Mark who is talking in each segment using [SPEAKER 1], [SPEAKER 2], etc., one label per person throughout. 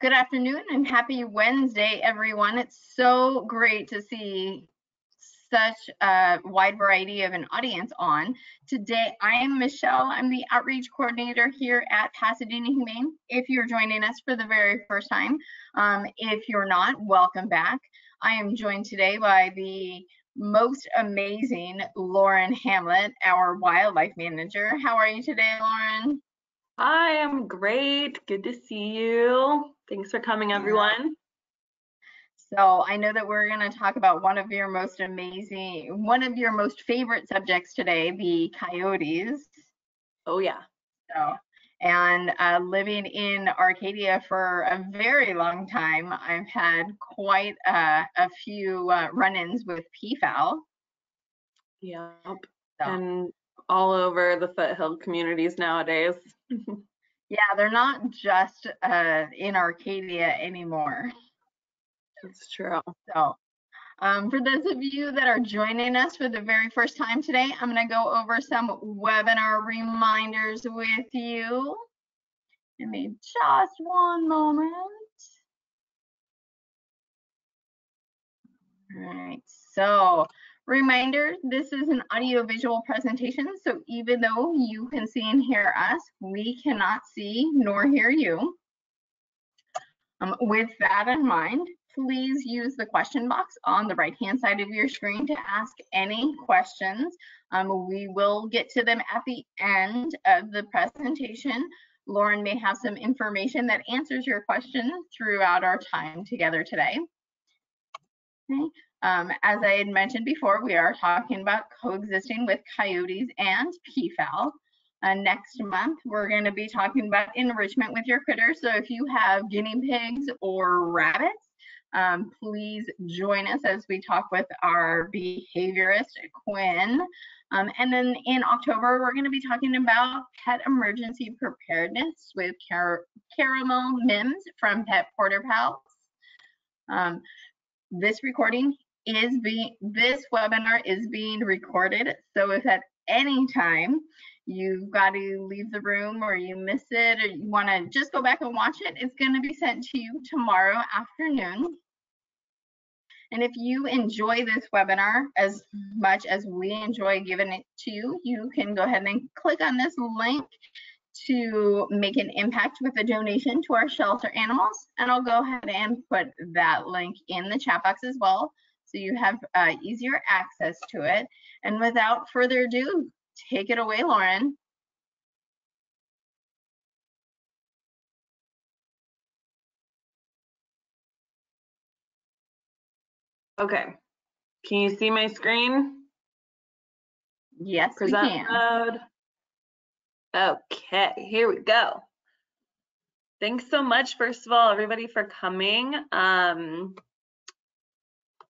[SPEAKER 1] Good afternoon and happy Wednesday, everyone. It's so great to see such a wide variety of an audience on. Today, I am Michelle. I'm the outreach coordinator here at Pasadena Humane. If you're joining us for the very first time, um, if you're not, welcome back. I am joined today by the most amazing Lauren Hamlett, our wildlife manager. How are you today, Lauren?
[SPEAKER 2] Hi, I'm great. Good to see you. Thanks for coming, everyone.
[SPEAKER 1] So I know that we're going to talk about one of your most amazing, one of your most favorite subjects today, the coyotes.
[SPEAKER 2] Oh yeah.
[SPEAKER 1] So, and uh, living in Arcadia for a very long time, I've had quite a, a few uh, run-ins with peafowl.
[SPEAKER 2] Yep. So. And all over the foothill communities nowadays.
[SPEAKER 1] yeah, they're not just uh, in Arcadia anymore.
[SPEAKER 2] That's true.
[SPEAKER 1] So, um, for those of you that are joining us for the very first time today, I'm going to go over some webinar reminders with you. Give me just one moment. All right, so Reminder, this is an audio-visual presentation, so even though you can see and hear us, we cannot see nor hear you. Um, with that in mind, please use the question box on the right-hand side of your screen to ask any questions. Um, we will get to them at the end of the presentation. Lauren may have some information that answers your question throughout our time together today. Okay. Um, as I had mentioned before, we are talking about coexisting with coyotes and peafowl. Uh, next month, we're going to be talking about enrichment with your critters. So if you have guinea pigs or rabbits, um, please join us as we talk with our behaviorist, Quinn. Um, and then in October, we're going to be talking about pet emergency preparedness with Car Caramel Mims from Pet Porter Pals. Um, this recording is being, this webinar is being recorded. So if at any time you've got to leave the room or you miss it or you want to just go back and watch it, it's going to be sent to you tomorrow afternoon. And if you enjoy this webinar as much as we enjoy giving it to you, you can go ahead and click on this link to make an impact with a donation to our shelter animals. And I'll go ahead and put that link in the chat box as well so you have uh, easier access to it. And without further ado, take it away, Lauren.
[SPEAKER 2] Okay, can you see my screen?
[SPEAKER 1] Yes, Present we can.
[SPEAKER 2] Mode. Okay, here we go. Thanks so much, first of all, everybody for coming. Um,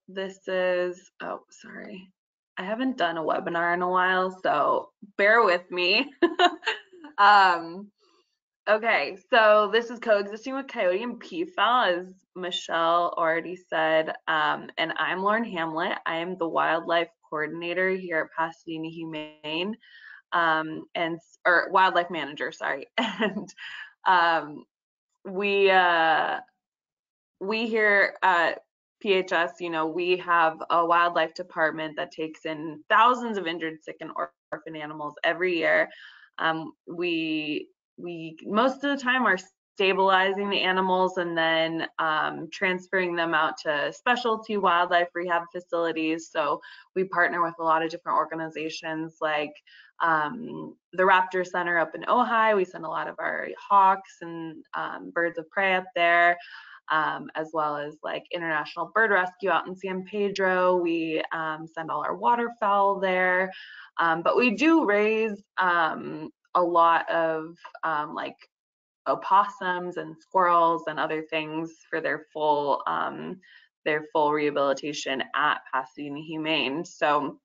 [SPEAKER 2] this is, oh, sorry. I haven't done a webinar in a while, so bear with me. um, okay, so this is coexisting with coyote and peafowl, as Michelle already said, um, and I'm Lauren Hamlett. I am the wildlife coordinator here at Pasadena Humane, um, and or wildlife manager, sorry, and um, we uh, we here at PHS, you know, we have a wildlife department that takes in thousands of injured, sick, and orphan animals every year. Um, we we most of the time are stabilizing the animals and then um, transferring them out to specialty wildlife rehab facilities. So we partner with a lot of different organizations like um, the Raptor Center up in Ojai. We send a lot of our hawks and um, birds of prey up there um, as well as like International Bird Rescue out in San Pedro. We um, send all our waterfowl there, um, but we do raise um, a lot of um, like opossums and squirrels and other things for their full their full rehabilitation at Pasadena Humane. So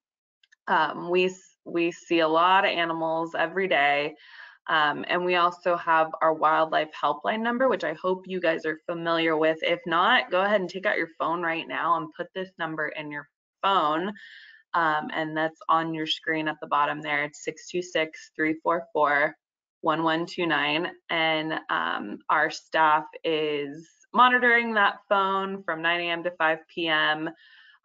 [SPEAKER 2] we we see a lot of animals every day. Um, and we also have our wildlife helpline number, which I hope you guys are familiar with. If not, go ahead and take out your phone right now and put this number in your phone. Um, and that's on your screen at the bottom there. It's 626 344 1129 and um, our staff is monitoring that phone from 9 a.m. to 5 p.m.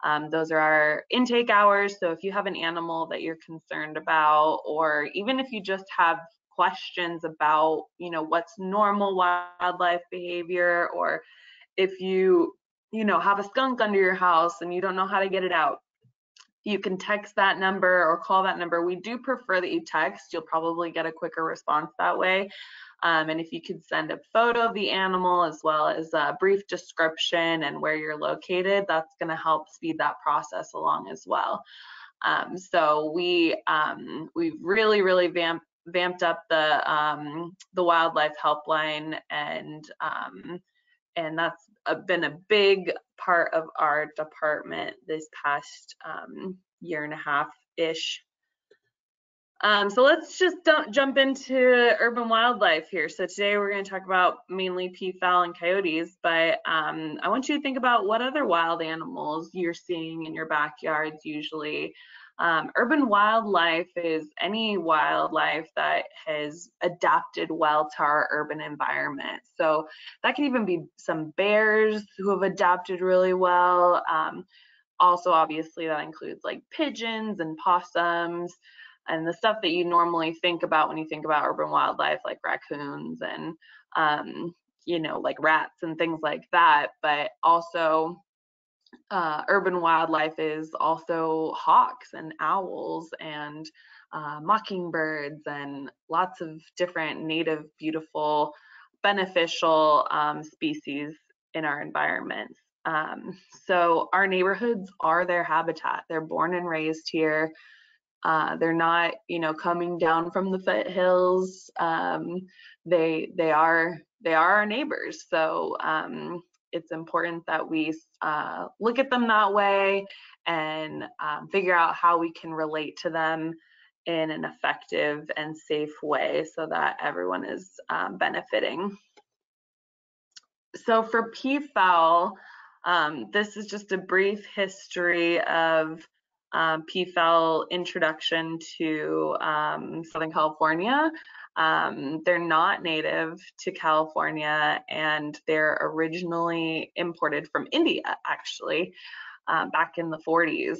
[SPEAKER 2] Um, those are our intake hours. So if you have an animal that you're concerned about, or even if you just have questions about, you know, what's normal wildlife behavior, or if you, you know, have a skunk under your house and you don't know how to get it out, you can text that number or call that number. We do prefer that you text. You'll probably get a quicker response that way. Um, and if you could send a photo of the animal as well as a brief description and where you're located, that's going to help speed that process along as well. Um, so we um, we've really really vamped vamped up the um, the wildlife helpline and um, and that's been a big part of our department this past um, year and a half ish. Um, so let's just jump into urban wildlife here. So today we're going to talk about mainly peafowl and coyotes, but um, I want you to think about what other wild animals you're seeing in your backyards usually. Um, urban wildlife is any wildlife that has adapted well to our urban environment. So that can even be some bears who have adapted really well. Um, also, obviously, that includes like pigeons and possums and the stuff that you normally think about when you think about urban wildlife, like raccoons and um, you know, like rats and things like that. But also, uh, urban wildlife is also hawks and owls and uh, mockingbirds and lots of different native, beautiful, beneficial um, species in our environments. Um, so our neighborhoods are their habitat. They're born and raised here. Uh, they're not, you know, coming down from the foothills. Um, they they are they are our neighbors. So um, it's important that we uh, look at them that way and um, figure out how we can relate to them in an effective and safe way so that everyone is um, benefiting. So for peafowl, um, this is just a brief history of um, peafowl introduction to um, Southern California. Um, they're not native to California and they're originally imported from India, actually, uh, back in the 40s.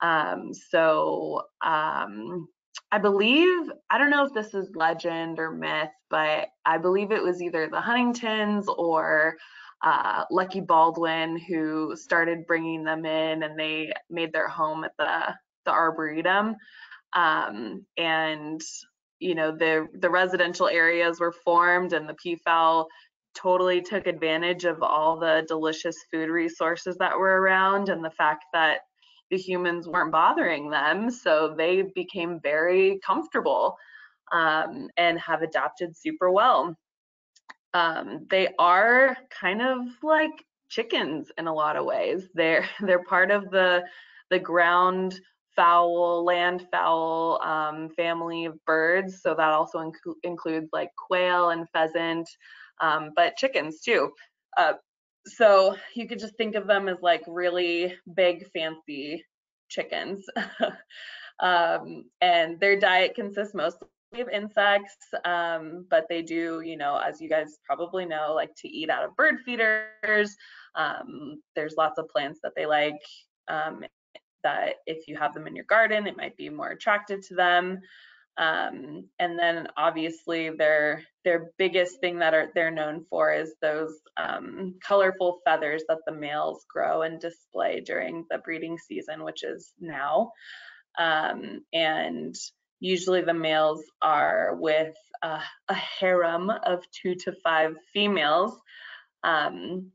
[SPEAKER 2] Um, so um, I believe, I don't know if this is legend or myth, but I believe it was either the Huntingtons or uh, Lucky Baldwin who started bringing them in and they made their home at the, the Arboretum. Um, and you know the the residential areas were formed and the peafowl totally took advantage of all the delicious food resources that were around and the fact that the humans weren't bothering them so they became very comfortable um, and have adapted super well. Um, they are kind of like chickens in a lot of ways. They're they're part of the the ground fowl, land fowl um, family of birds. So that also inc includes like quail and pheasant, um, but chickens too. Uh, so you could just think of them as like really big, fancy chickens. um, and their diet consists mostly of insects, um, but they do, you know, as you guys probably know, like to eat out of bird feeders. Um, there's lots of plants that they like um, that if you have them in your garden, it might be more attractive to them. Um, and then obviously their their biggest thing that are they're known for is those um, colorful feathers that the males grow and display during the breeding season, which is now. Um, and usually the males are with a, harem of two to five females. Um,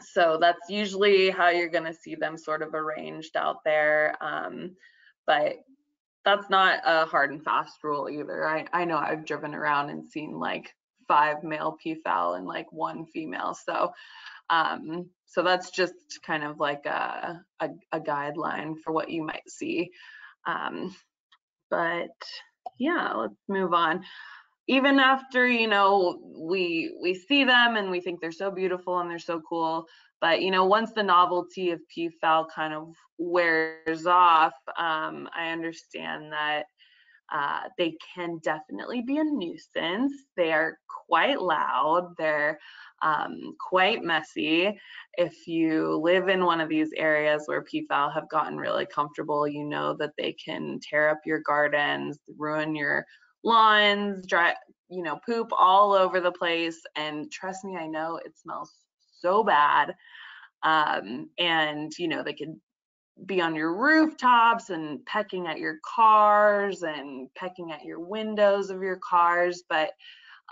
[SPEAKER 2] so that's usually how you're going to see them sort of arranged out there. Um, but that's not a hard and fast rule either. I, I know I've driven around and seen like five male peafowl and like one female. So um, so that's just kind of like a, a, a guideline for what you might see. Um, but yeah, let's move on even after you know we we see them and we think they're so beautiful and they're so cool but you know once the novelty of peafowl kind of wears off um, i understand that uh, they can definitely be a nuisance. They are quite loud. They're um, quite messy. If you live in one of these areas where peafowl have gotten really comfortable, you know that they can tear up your gardens, ruin your lawns, dry, you know, poop all over the place. And trust me, I know it smells so bad. Um, and you know, they could be on your rooftops and pecking at your cars and pecking at your windows of your cars. But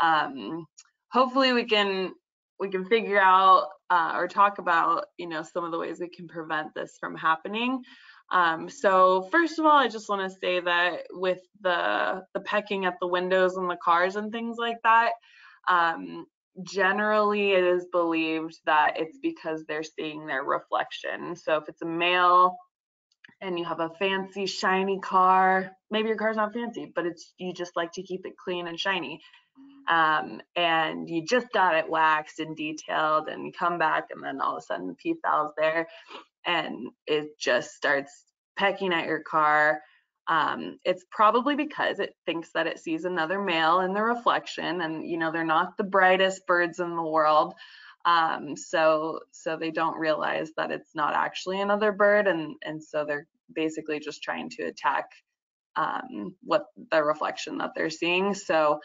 [SPEAKER 2] um, hopefully we can we can figure out uh, or talk about you know some of the ways we can prevent this from happening. Um, so first of all, I just want to say that with the the pecking at the windows and the cars and things like that, um, generally it is believed that it's because they're seeing their reflection. So if it's a male and you have a fancy shiny car, maybe your car's not fancy, but it's you just like to keep it clean and shiny. Um, and you just got it waxed and detailed and come back and then all of a sudden the peafowl's there and it just starts pecking at your car. Um, it's probably because it thinks that it sees another male in the reflection and you know they're not the brightest birds in the world. Um, so so they don't realize that it's not actually another bird and and so they're basically just trying to attack um, what the reflection that they're seeing. So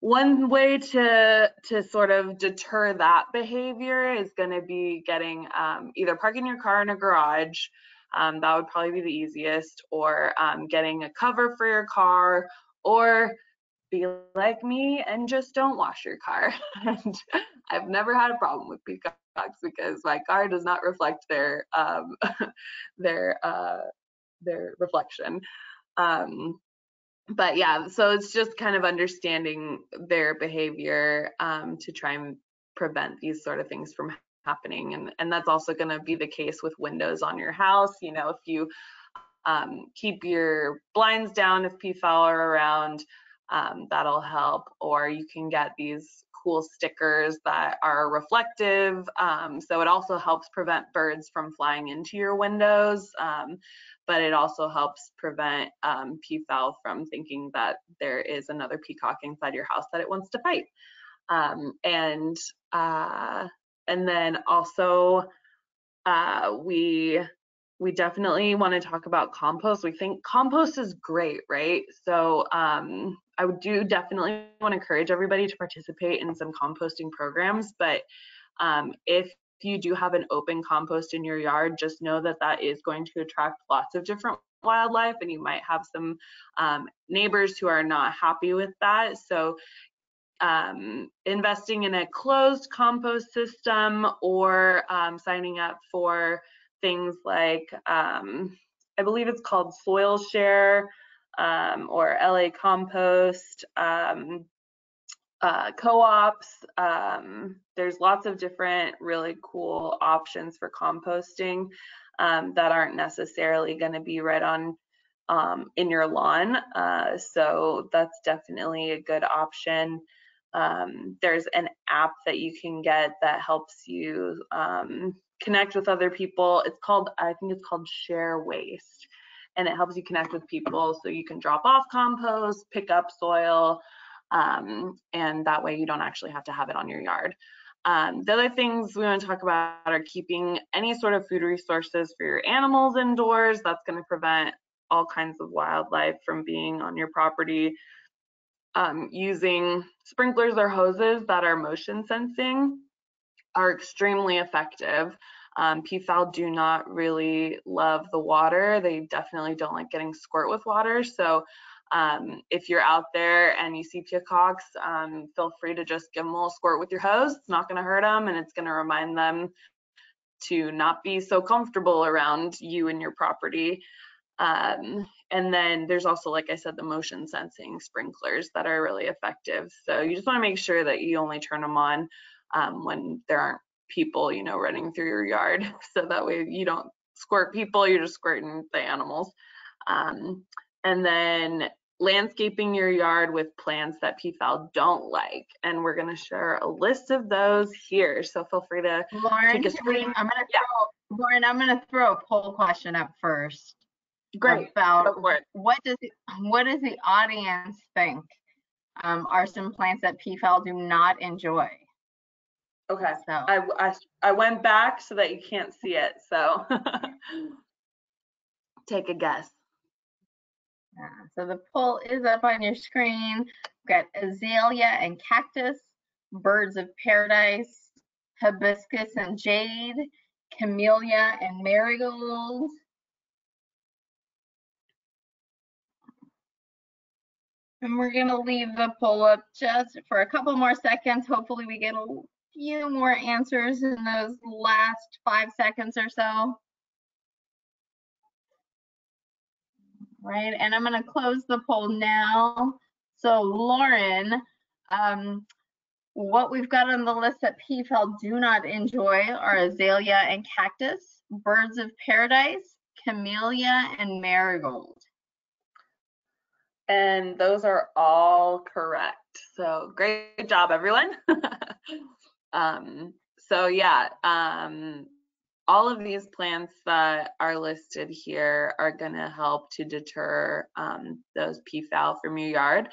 [SPEAKER 2] one way to to sort of deter that behavior is going to be getting um, either parking your car in a garage um, that would probably be the easiest, or um, getting a cover for your car, or be like me and just don't wash your car. and I've never had a problem with peacocks because my car does not reflect their um, their uh, their reflection. Um, but yeah, so it's just kind of understanding their behavior um, to try and prevent these sort of things from happening. And, and that's also going to be the case with windows on your house. You know, if you um, keep your blinds down if peafowl are around, um, that'll help. Or you can get these cool stickers that are reflective. Um, so it also helps prevent birds from flying into your windows, um, but it also helps prevent um, peafowl from thinking that there is another peacock inside your house that it wants to fight. Um, and uh, and then also uh, we we definitely want to talk about compost. We think compost is great, right? So um, I do definitely want to encourage everybody to participate in some composting programs. But um, if you do have an open compost in your yard, just know that that is going to attract lots of different wildlife and you might have some um, neighbors who are not happy with that. So um, investing in a closed compost system or um, signing up for things like, um, I believe it's called Soil Share um, or LA Compost, um, uh, co-ops. Um, there's lots of different really cool options for composting that aren't necessarily going to be right on um, in your lawn. Uh, so that's definitely a good option. Um, there's an app that you can get that helps you um, connect with other people. It's called, I think it's called Share Waste, and it helps you connect with people so you can drop off compost, pick up soil, um, and that way you don't actually have to have it on your yard. Um, the other things we want to talk about are keeping any sort of food resources for your animals indoors. That's going to prevent all kinds of wildlife from being on your property um, using sprinklers or hoses that are motion sensing are extremely effective. Um, peafowl do not really love the water. They definitely don't like getting squirt with water. So um, if you're out there and you see peacocks, um, feel free to just give them a little squirt with your hose. It's not going to hurt them and it's going to remind them to not be so comfortable around you and your property. Um, and then there's also, like I said, the motion sensing sprinklers that are really effective. So you just want to make sure that you only turn them on um, when there aren't people, you know, running through your yard. So that way you don't squirt people, you're just squirting the animals. Um, and then landscaping your yard with plants that peafowl don't like. And we're going to share a list of those here. So feel free to
[SPEAKER 1] Lauren,
[SPEAKER 2] take a screen.
[SPEAKER 1] I'm going to
[SPEAKER 2] Yeah.
[SPEAKER 1] throw, Lauren, I'm going to throw a poll question up first.
[SPEAKER 2] Great.
[SPEAKER 1] about
[SPEAKER 2] Go for it.
[SPEAKER 1] what does the, what does the audience think um, are some plants that peafowl do not enjoy.
[SPEAKER 2] Okay.
[SPEAKER 1] So
[SPEAKER 2] I, I, I went back so that you can't see it. So take a guess.
[SPEAKER 1] So the poll is up on your screen. We've got azalea and cactus, birds of paradise, hibiscus and jade, camellia and marigold. And we're gonna leave the poll up just for a couple more seconds. Hopefully we get a few more answers in those last five seconds or so. Right? And I'm going to close the poll now. So Lauren, um, what we've got on the list that peafowl do not enjoy are azalea and cactus, birds of paradise, camellia, and marigold.
[SPEAKER 2] And those are all correct. So great job, everyone. um, so yeah, um, all of these plants that are listed here are going to help to deter um, those peafowl from your yard.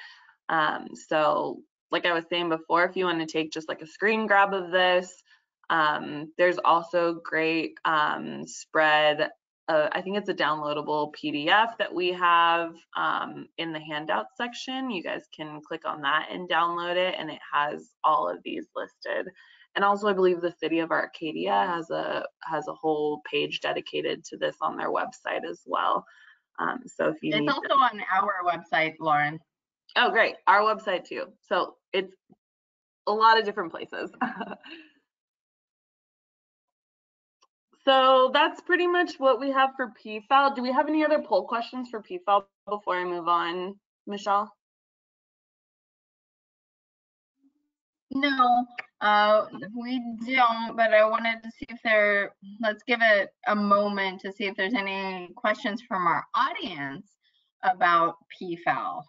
[SPEAKER 2] Um, so like I was saying before, if you want to take just like a screen grab of this, um, there's also great um, spread. Uh, I think it's a downloadable PDF that we have um, in the handout section. You guys can click on that and download it, and it has all of these listed. And also, I believe the city of Arcadia has a has a whole page dedicated to this on their website as well. Um, so if you
[SPEAKER 1] It's also on our website, Lauren.
[SPEAKER 2] oh great, our website too. So it's a lot of different places. so that's pretty much what we have for peafowl. Do we have any other poll questions for peafowl before I move on, Michelle?
[SPEAKER 1] No, uh, we don't, but I wanted to see if there, let's give it a moment to see if there's any questions from our audience about peafowl.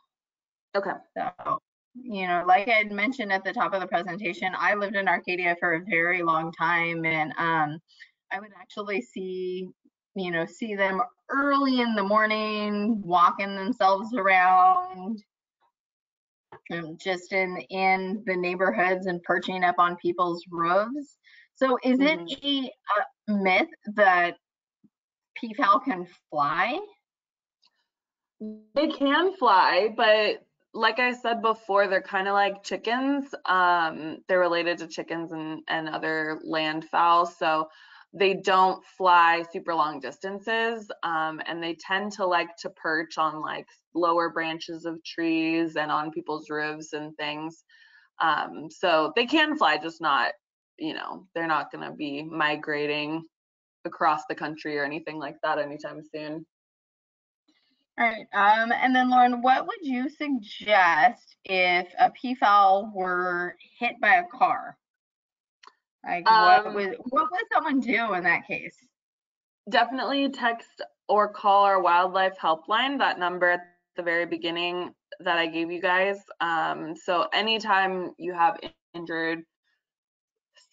[SPEAKER 2] Okay.
[SPEAKER 1] So, you know, like I had mentioned at the top of the presentation, I lived in Arcadia for a very long time and um, I would actually see, you know, see them early in the morning, walking themselves around, um, just in in the neighborhoods and perching up on people's roofs. So is it a, a myth that peafowl can fly?
[SPEAKER 2] They can fly, but like I said before, they're kind of like chickens. Um, they're related to chickens and, and other land fowl. So they don't fly super long distances. Um, and they tend to like to perch on like lower branches of trees and on people's roofs and things. Um, so they can fly, just not, you know, they're not going to be migrating across the country or anything like that anytime soon.
[SPEAKER 1] All right. Um, and then Lauren, what would you suggest if a peafowl were hit by a car? Like what
[SPEAKER 2] Um,
[SPEAKER 1] would what would someone do in that case?
[SPEAKER 2] definitely text or call our wildlife helpline, that number at the very beginning that I gave you guys. Um, so anytime you have injured,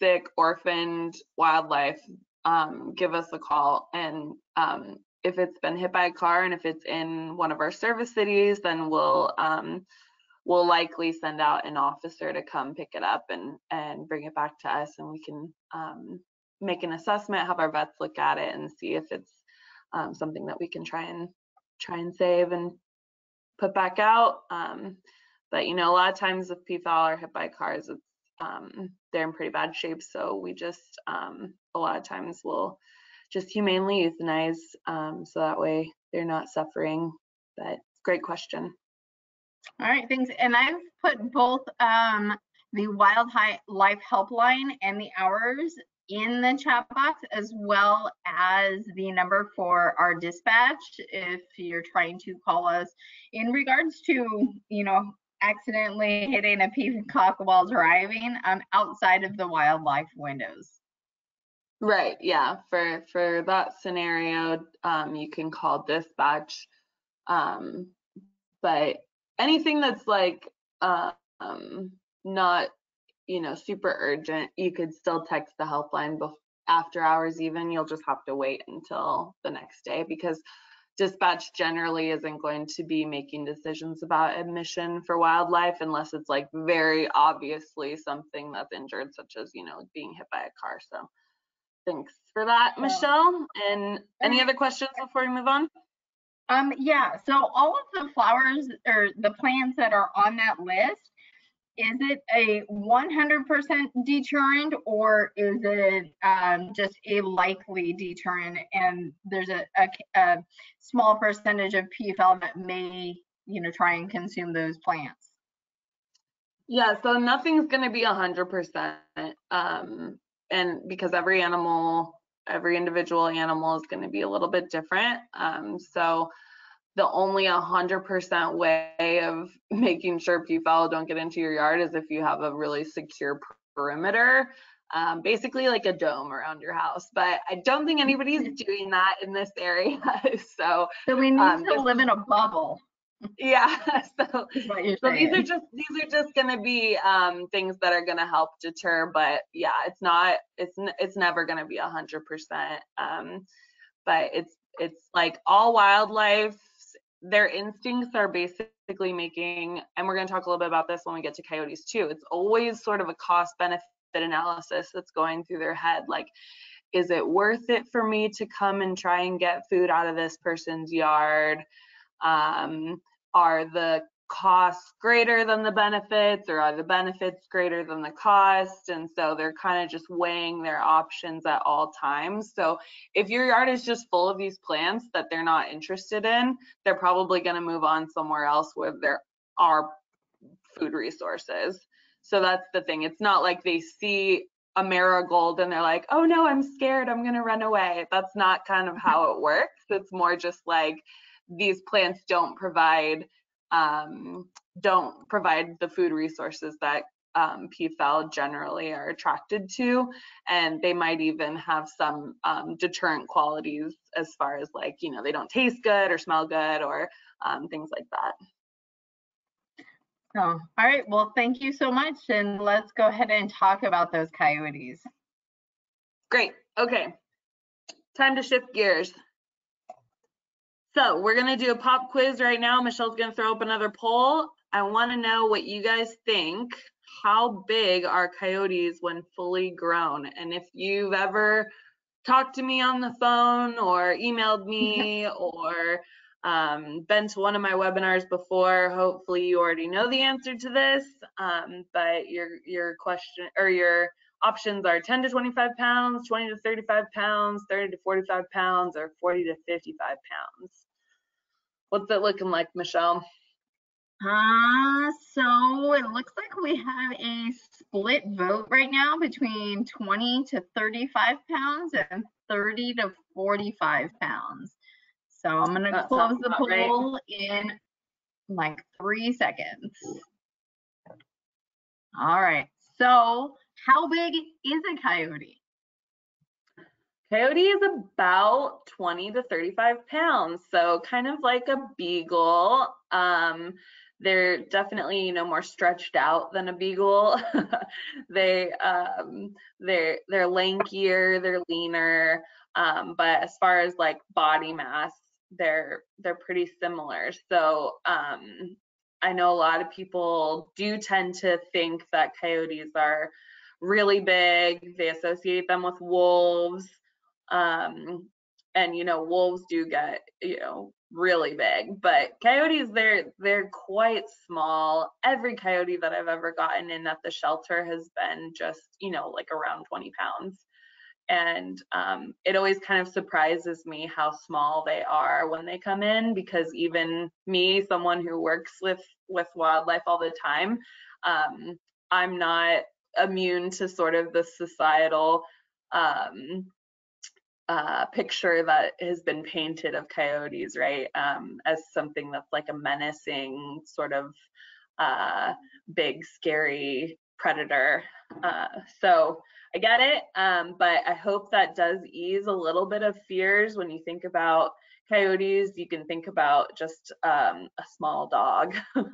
[SPEAKER 2] sick, orphaned wildlife, um, give us a call. And um, if it's been hit by a car and if it's in one of our service cities, then we'll um, we'll likely send out an officer to come pick it up and and bring it back to us, and we can um, make an assessment, have our vets look at it, and see if it's um, something that we can try and try and save and put back out. Um, but you know, a lot of times if peafowl are hit by cars, it's um, they're in pretty bad shape. So we just um, a lot of times will just humanely euthanize, um, so that way they're not suffering. But great question.
[SPEAKER 1] All right, thanks. And I've put both um, the wildlife life helpline and the hours in the chat box as well as the number for our dispatch if you're trying to call us in regards to, you know, accidentally hitting a peacock while driving um, outside of the wildlife windows.
[SPEAKER 2] Right. Yeah. For for that scenario, um, you can call dispatch. Um, but anything that's like um, not, you know, super urgent, you could still text the helpline after hours. Even you'll just have to wait until the next day because dispatch generally isn't going to be making decisions about admission for wildlife unless it's like very obviously something that's injured, such as, you know, being hit by a car. So thanks for that, Michelle. And any other questions before we move on?
[SPEAKER 1] Um, yeah, so all of the flowers or the plants that are on that list, is it a 100% deterrent or is it um, just a likely deterrent? And there's a, a, a small percentage of peafowl that may, you know, try and consume those plants.
[SPEAKER 2] Yeah, so nothing's going to be 100%. Um, and because every animal, every individual animal is going to be a little bit different. Um, so the only 100% way of making sure peafowl don't get into your yard is if you have a really secure perimeter, um, basically like a dome around your house. But I don't think anybody's doing that in this area. so
[SPEAKER 1] So we need
[SPEAKER 2] Um,
[SPEAKER 1] to live in a bubble,
[SPEAKER 2] yeah, so
[SPEAKER 1] is what you're
[SPEAKER 2] so these are just these are just going to be um, things that are going to help deter, but yeah, it's not it's n- it's never going to be a hundred percent. Um, but it's it's like all wildlife, their instincts are basically making, and we're going to talk a little bit about this when we get to coyotes too. It's always sort of a cost benefit analysis that's going through their head, like. Is it worth it for me to come and try and get food out of this person's yard? Um, are the costs greater than the benefits or are the benefits greater than the cost? And so they're kind of just weighing their options at all times. So if your yard is just full of these plants that they're not interested in they're probably going to move on somewhere else where there are food resources. So that's the thing. It's not like they see a marigold and they're like oh no i'm scared. I'm going to run away. That's not kind of how it works. It's more just like these plants don't provide um, don't provide the food resources that um, peafowl generally are attracted to, and they might even have some um, deterrent qualities as far as like you know they don't taste good or smell good or um, things like that.
[SPEAKER 1] So, all right, well, thank you so much. And let's go ahead and talk about those coyotes.
[SPEAKER 2] Great. Okay. Time to shift gears. So we're gonna do a pop quiz right now. Michelle's gonna throw up another poll. I want to know what you guys think. How big are coyotes when fully grown? And if you've ever talked to me on the phone or emailed me or um, been to one of my webinars before, hopefully you already know the answer to this. Um, but your your question or your options are 10 to 25 pounds, 20 to 35 pounds, 30 to 45 pounds, or 40 to 55 pounds. What's it looking like, Michelle?
[SPEAKER 1] Uh, so it looks like we have a split vote right now between 20 to 35 pounds and 30 to 45 pounds. So I'm gonna close the
[SPEAKER 2] about right.
[SPEAKER 1] poll in like three seconds. All right, so how big is a coyote?
[SPEAKER 2] Coyote is about 20 to 35 pounds, so kind of like a beagle. Um, they're definitely, you know, more stretched out than a beagle. they, um, they're they're lankier, they're leaner, um, but as far as like body mass, they're they're pretty similar. So um, I know a lot of people do tend to think that coyotes are really big. They associate them with wolves um and you know wolves do get you know really big but coyotes they're they're quite small every coyote that i've ever gotten in at the shelter has been just you know like around 20 pounds and um, it always kind of surprises me how small they are when they come in because even me someone who works with with wildlife all the time um, i'm not immune to sort of the societal um, uh, picture that has been painted of coyotes, right, um, as something that's like a menacing, sort of uh, big, scary predator. Uh, so I get it, um, but I hope that does ease a little bit of fears when you think about coyotes. You can think about just um, a small dog.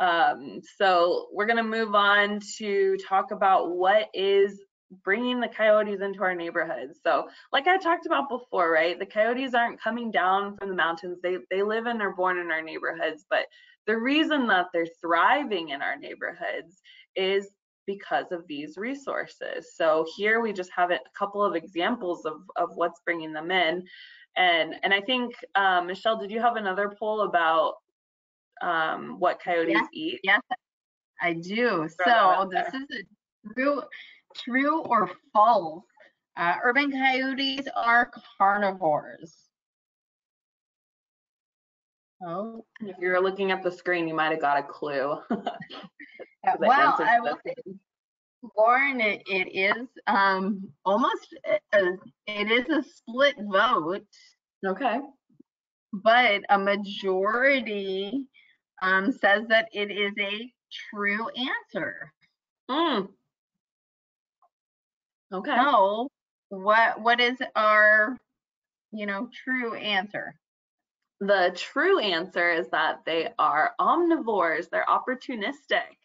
[SPEAKER 2] um, so we're going to move on to talk about what is bringing the coyotes into our neighborhoods. So like I talked about before, right? The coyotes aren't coming down from the mountains. They, they live and are born in our neighborhoods. But the reason that they're thriving in our neighborhoods is because of these resources. So here we just have a couple of examples of, of what's bringing them in. And, and I think, um, Michelle, did you have another poll about um, what coyotes
[SPEAKER 1] yes,
[SPEAKER 2] eat?
[SPEAKER 1] Yes, I do. So this is a true, true or false. Uh, urban coyotes are carnivores.
[SPEAKER 2] Oh. If you're looking at the screen, you might have got a clue.
[SPEAKER 1] well, I will say, Lauren, it, it is um, almost, a, it is a split vote.
[SPEAKER 2] Okay.
[SPEAKER 1] But a majority um, says that it is a true answer.
[SPEAKER 2] Mm. Okay.
[SPEAKER 1] So what what is our, you know, true answer?
[SPEAKER 2] The true answer is that they are omnivores. They're opportunistic.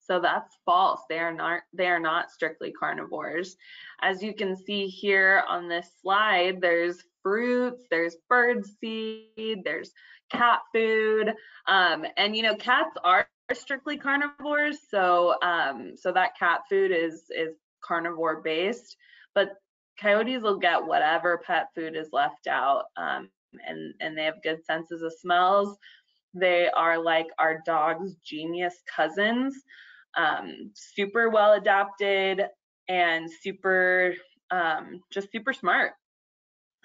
[SPEAKER 2] So that's false. They are not they are not strictly carnivores. As you can see here on this slide, there's fruits, there's bird seed, there's cat food. Um, and you know, cats are strictly carnivores, so um, so that cat food is is carnivore based, but coyotes will get whatever pet food is left out. Um, and and they have good senses of smells. They are like our dog's genius cousins, um, super well adapted and super um, just super smart.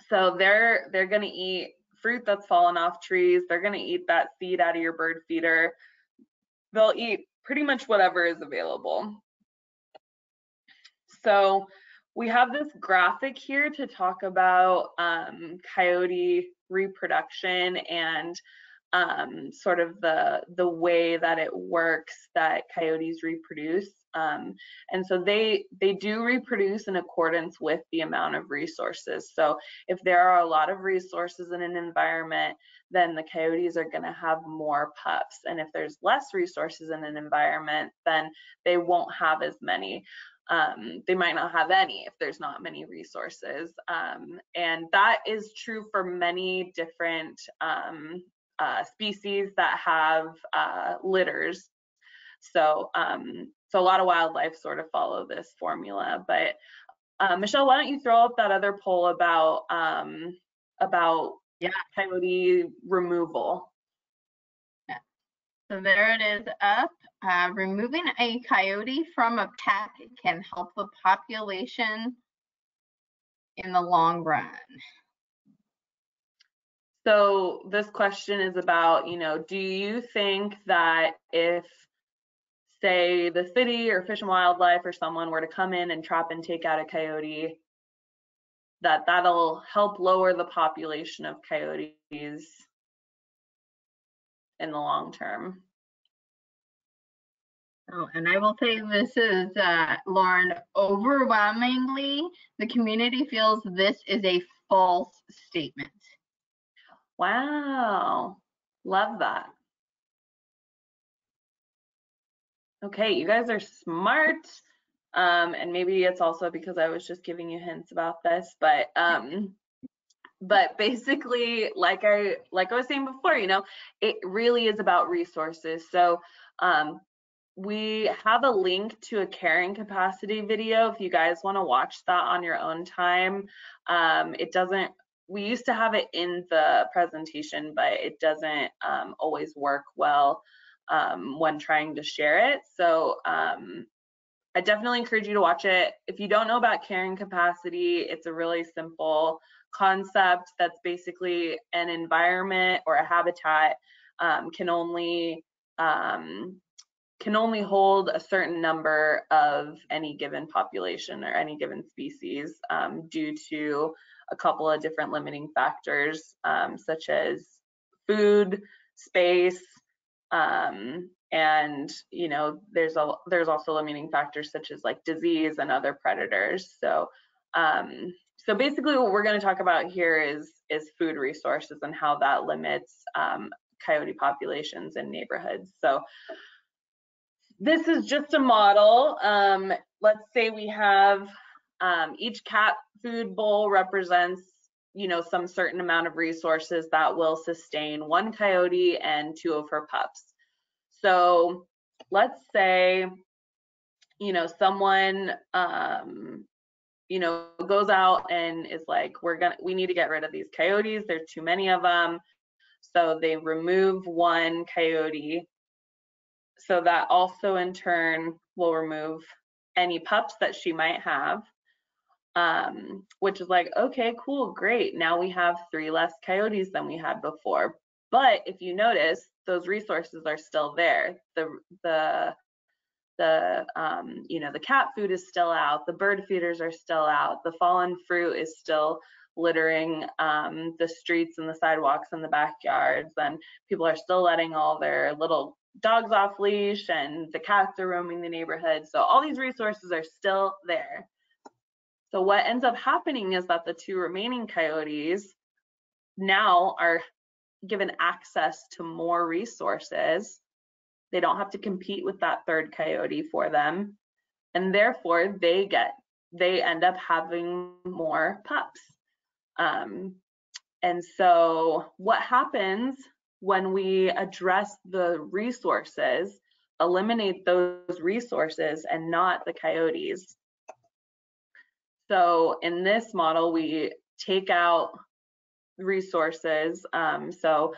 [SPEAKER 2] So they're they're gonna eat fruit that's fallen off trees. They're gonna eat that seed out of your bird feeder. They'll eat pretty much whatever is available. So we have this graphic here to talk about um, coyote reproduction and um, sort of the the way that it works that coyotes reproduce. Um, and so they they do reproduce in accordance with the amount of resources. So if there are a lot of resources in an environment, then the coyotes are going to have more pups. And if there's less resources in an environment, then they won't have as many um, they might not have any if there's not many resources. Um, and that is true for many different um, uh, species that have uh, litters. So, um, so a lot of wildlife sort of follow this formula. But uh, Michelle, why don't you throw up that other poll about um, about
[SPEAKER 1] yeah.
[SPEAKER 2] coyote removal?
[SPEAKER 1] Yeah. So there it is up. Uh, removing a coyote from a pack can help the population in the long run.
[SPEAKER 2] So this question is about, you know, do you think that if say the city or Fish and Wildlife or someone were to come in and trap and take out a coyote, that that'll help lower the population of coyotes in the long term?
[SPEAKER 1] Oh, and I will say this is, uh, Lauren, overwhelmingly, the community feels this is a false statement.
[SPEAKER 2] Wow, love that. Okay, you guys are smart. Um, and maybe it's also because I was just giving you hints about this, but um, but basically, like I like I was saying before, you know, it really is about resources. So um, we have a link to a carrying capacity video if you guys want to watch that on your own time. Um, it doesn't, we used to have it in the presentation, but it doesn't um, always work well um, when trying to share it. So um, I definitely encourage you to watch it. If you don't know about carrying capacity, it's a really simple concept that's basically an environment or a habitat um, can only um, can only hold a certain number of any given population or any given species um, due to a couple of different limiting factors, um, such as food, space, um, and you know there's a there's also limiting factors such as like disease and other predators. So um, so basically, what we're going to talk about here is is food resources and how that limits um, coyote populations in neighborhoods. So this is just a model. Um, let's say we have um, each cat food bowl represents you know some certain amount of resources that will sustain one coyote and two of her pups. So let's say you know someone um, you know goes out and is like we're gonna we need to get rid of these coyotes. There's too many of them so they remove one coyote. So that also in turn will remove any pups that she might have um, which is like, okay, cool, great. Now we have three less coyotes than we had before. But if you notice, those resources are still there. The the the um, you know the cat food is still out. The bird feeders are still out. The fallen fruit is still littering um, the streets and the sidewalks and the backyards. And people are still letting all their little dogs off leash, and the cats are roaming the neighborhood. So all these resources are still there. So what ends up happening is that the two remaining coyotes now are given access to more resources. They don't have to compete with that third coyote for them. And therefore they get, they end up having more pups. Um, and so what happens when we address the resources, eliminate those resources and not the coyotes, so in this model, we take out resources. Um, so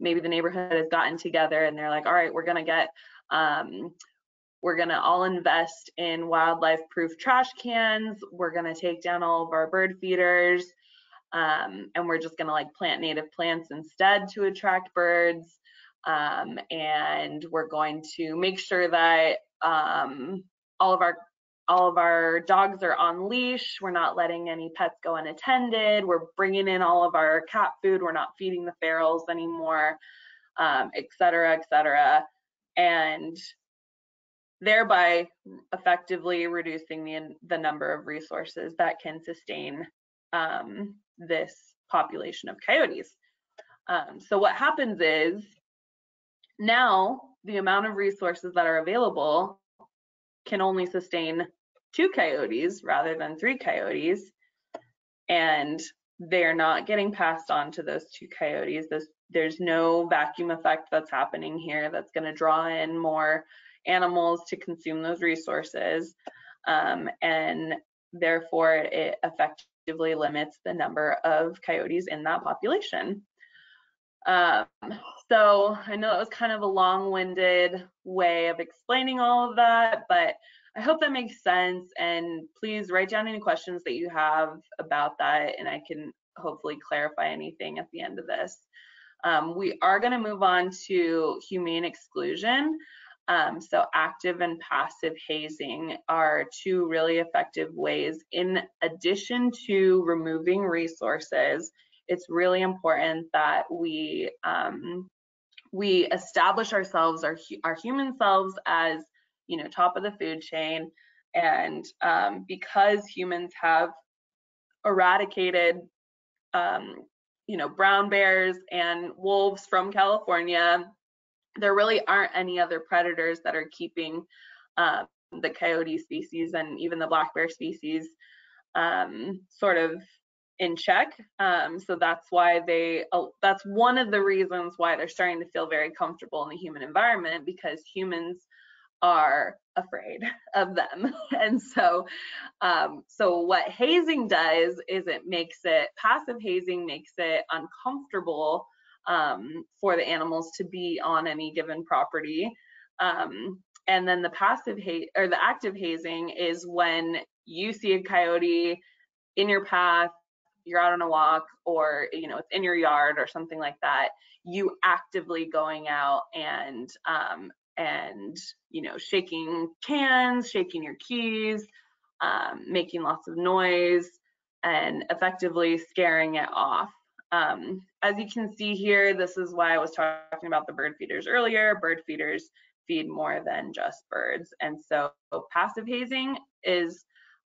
[SPEAKER 2] maybe the neighborhood has gotten together and they're like, all right, we're gonna get, um, we're gonna all invest in wildlife proof trash cans. We're gonna take down all of our bird feeders. Um, and we're just gonna like plant native plants instead to attract birds. Um, and we're going to make sure that um, all of our all of our dogs are on leash. We're not letting any pets go unattended. We're bringing in all of our cat food. We're not feeding the ferals anymore, um, et cetera, et cetera. And thereby effectively reducing the, the number of resources that can sustain um, this population of coyotes. Um, so what happens is now the amount of resources that are available can only sustain two coyotes rather than three coyotes. And they're not getting passed on to those two coyotes. There's, there's no vacuum effect that's happening here that's going to draw in more animals to consume those resources. Um, and therefore, it effectively limits the number of coyotes in that population. Um, so I know it was kind of a long-winded way of explaining all of that, but I hope that makes sense. And please write down any questions that you have about that, and I can hopefully clarify anything at the end of this. Um, we are going to move on to humane exclusion. Um, so active and passive hazing are two really effective ways. In addition to removing resources, it's really important that we um, we establish ourselves, our, our human selves as you know, top of the food chain. And um, because humans have eradicated, um, you know, brown bears and wolves from California, there really aren't any other predators that are keeping uh, the coyote species and even the black bear species um, sort of in check. Um, so that's why they, uh, that's one of the reasons why they're starting to feel very comfortable in the human environment because humans are afraid of them. And so, um, so what hazing does is it makes it, passive hazing makes it uncomfortable um, for the animals to be on any given property. Um, and then the passive haze or the active hazing is when you see a coyote in your path, you're out on a walk or you know it's in your yard or something like that you actively going out and um, and you know shaking cans shaking your keys um, making lots of noise and effectively scaring it off. Um, as you can see here this is why i was talking about the bird feeders earlier. Bird feeders feed more than just birds. And so passive hazing is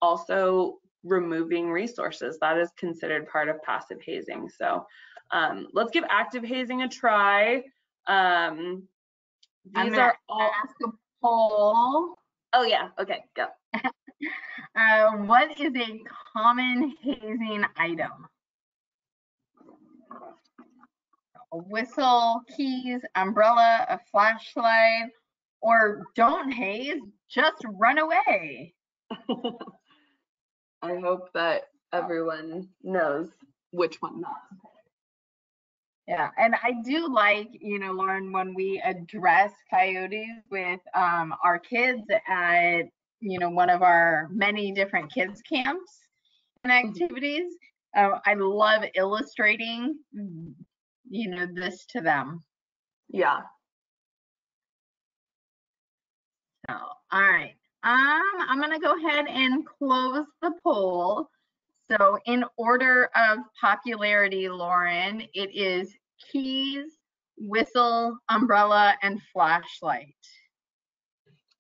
[SPEAKER 2] also removing resources that is considered part of passive hazing so um, let's give active hazing a try um,
[SPEAKER 1] these are all ask a poll.
[SPEAKER 2] Oh yeah, okay, go.
[SPEAKER 1] Uh, what is a common hazing item? A whistle, keys, umbrella, a flashlight, or don't haze, just run away.
[SPEAKER 2] I hope that everyone knows which one not.
[SPEAKER 1] Yeah, and I do like, you know, Lauren, when we address coyotes with um, our kids at, you know, one of our many different kids camps and activities. Uh, I love illustrating, you know, this to them.
[SPEAKER 2] Yeah.
[SPEAKER 1] So, all right. Um, I'm gonna go ahead and close the poll. So in order of popularity, Lauren, it is keys, whistle, umbrella, and flashlight.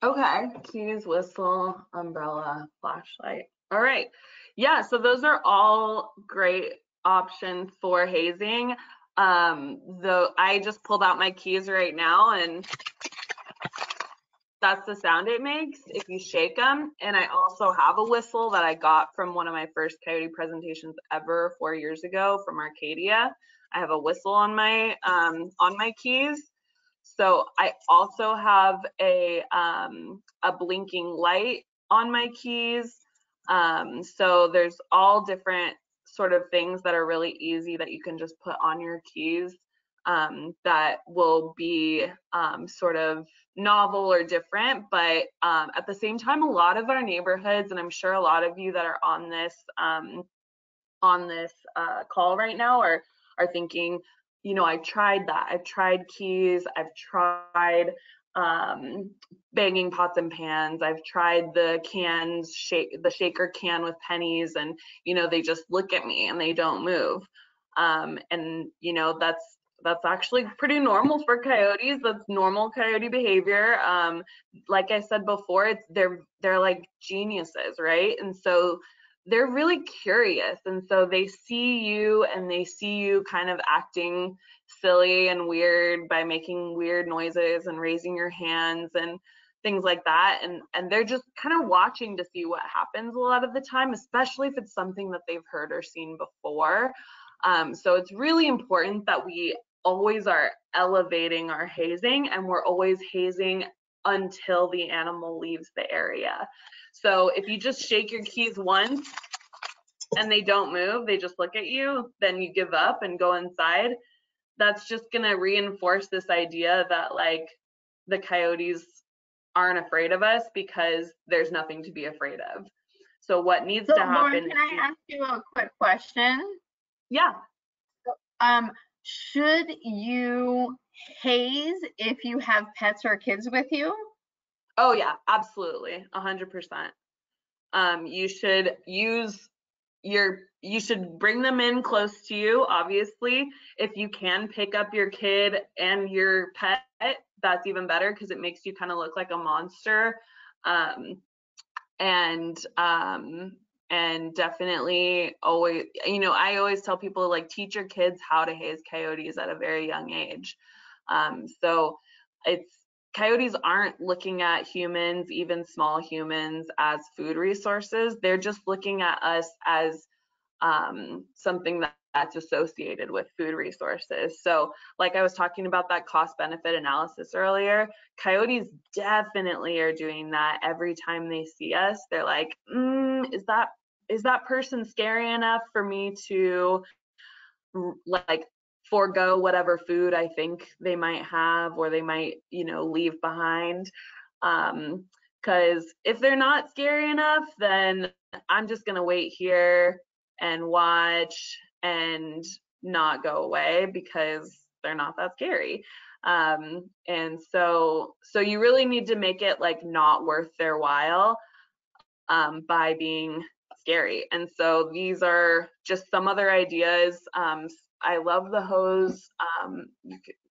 [SPEAKER 2] Okay. Keys, whistle, umbrella, flashlight. All right. Yeah, so those are all great options for hazing. Um, though I just pulled out my keys right now and that's the sound it makes if you shake them. And I also have a whistle that I got from one of my first coyote presentations ever four years ago from Arcadia. I have a whistle on my um, on my keys. So I also have a um, a blinking light on my keys. Um, so there's all different sort of things that are really easy that you can just put on your keys um, that will be um, sort of novel or different, but um, at the same time, a lot of our neighborhoods, and I'm sure a lot of you that are on this um, on this uh, call right now are are thinking, you know, I've tried that. I've tried keys. I've tried um, banging pots and pans. I've tried the cans, shake the shaker can with pennies, and you know, they just look at me and they don't move. Um, and you know, that's that's actually pretty normal for coyotes. That's normal coyote behavior. Um, like I said before, it's they're they're like geniuses, right? And so they're really curious, and so they see you and they see you kind of acting silly and weird by making weird noises and raising your hands and things like that and and they're just kind of watching to see what happens a lot of the time especially if it's something that they've heard or seen before um, so it's really important that we always are elevating our hazing and we're always hazing until the animal leaves the area. So if you just shake your keys once and they don't move, they just look at you, then you give up and go inside. That's just going to reinforce this idea that like the coyotes aren't afraid of us because there's nothing to be afraid of. So what needs
[SPEAKER 1] So
[SPEAKER 2] to happen?
[SPEAKER 1] Lauren, can I ask you a quick question?
[SPEAKER 2] Yeah.
[SPEAKER 1] Um, should you haze if you have pets or kids with you?
[SPEAKER 2] Oh yeah, absolutely, a hundred percent. Um, you should use your, you should bring them in close to you. Obviously, if you can pick up your kid and your pet, that's even better because it makes you kind of look like a monster. Um, and um, and definitely always, you know, I always tell people like teach your kids how to haze coyotes at a very young age. Um, so it's coyotes aren't looking at humans, even small humans, as food resources. They're just looking at us as um, something that, that's associated with food resources. So, like I was talking about that cost benefit analysis earlier, coyotes definitely are doing that every time they see us. They're like, mm, is that is that person scary enough for me to like forego whatever food I think they might have or they might, you know, leave behind. Um, because if they're not scary enough, then I'm just gonna wait here and watch and not go away because they're not that scary. Um, and so so you really need to make it like not worth their while um, by being scary. And so these are just some other ideas. Um, I love the hose. Um,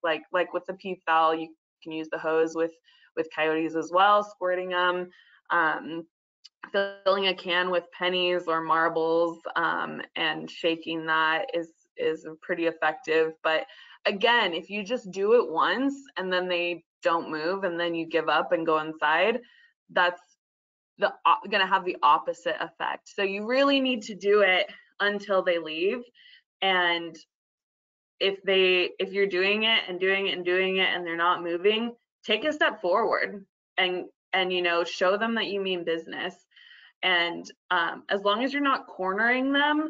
[SPEAKER 2] like like with the peafowl, you can use the hose with with coyotes as well, squirting them. Um, filling a can with pennies or marbles um, and shaking that is is pretty effective. But again, if you just do it once and then they don't move and then you give up and go inside, that's the going to have the opposite effect. So you really need to do it until they leave and if they if you're doing it and doing it and doing it and they're not moving take a step forward and and you know show them that you mean business and um, as long as you're not cornering them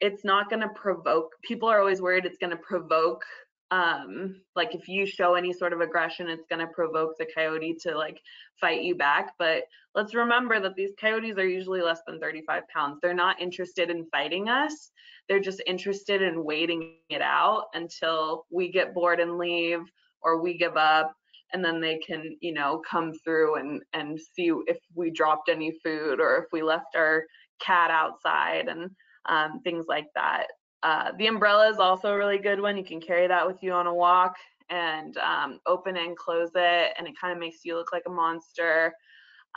[SPEAKER 2] it's not going to provoke people are always worried it's going to provoke um like if you show any sort of aggression it's going to provoke the coyote to like fight you back but let's remember that these coyotes are usually less than 35 pounds. They're not interested in fighting us. They're just interested in waiting it out until we get bored and leave or we give up and then they can you know come through and and see if we dropped any food or if we left our cat outside and um, things like that uh, the umbrella is also a really good one. You can carry that with you on a walk and um, open and close it, and it kind of makes you look like a monster.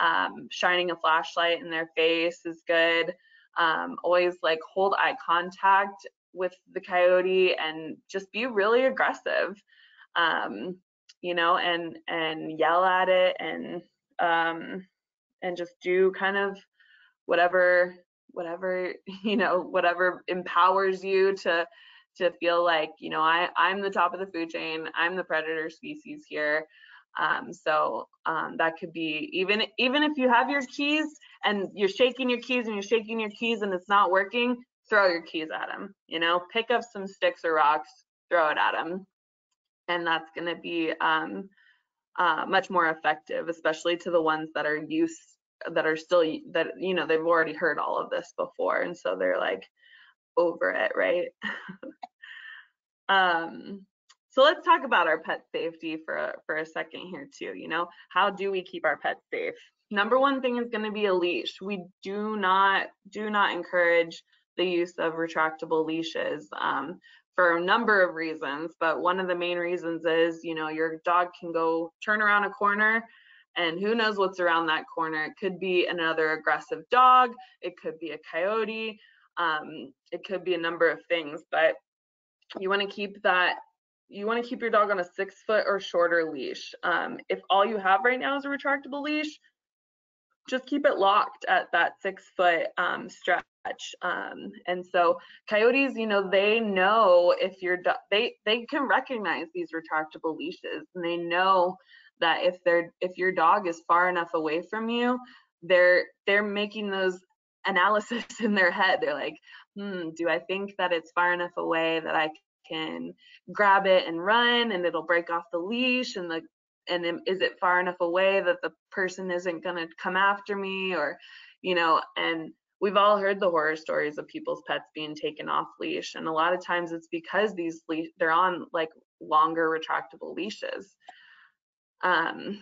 [SPEAKER 2] Um, shining a flashlight in their face is good. Um, always like hold eye contact with the coyote and just be really aggressive, um, you know, and and yell at it and um, and just do kind of whatever whatever you know whatever empowers you to to feel like you know i i'm the top of the food chain i'm the predator species here. Um, so um, that could be even even if you have your keys and you're shaking your keys and you're shaking your keys and it's not working throw your keys at them you know? Pick up some sticks or rocks throw it at them and that's going to be um, uh, much more effective especially to the ones that are used that are still that you know they've already heard all of this before and so they're like over it right? Um so let's talk about our pet safety for a, for a second here too you know? How do we keep our pets safe? Number one thing is going to be a leash. We do not do not encourage the use of retractable leashes um, for a number of reasons but one of the main reasons is you know your dog can go turn around a corner and who knows what's around that corner. It could be another aggressive dog, it could be a coyote, um, it could be a number of things, but you want to keep that you want to keep your dog on a six foot or shorter leash. Um, if all you have right now is a retractable leash, just keep it locked at that six foot um, stretch. Um, and so coyotes, you know, they know if you're, they, they can recognize these retractable leashes and they know that if they're if your dog is far enough away from you they're they're making those analysis in their head. They're like hmm do i think that it's far enough away that i can grab it and run and it'll break off the leash and the and is it far enough away that the person isn't going to come after me? Or you know and we've all heard the horror stories of people's pets being taken off leash and a lot of times it's because these le- they're on like longer retractable leashes um,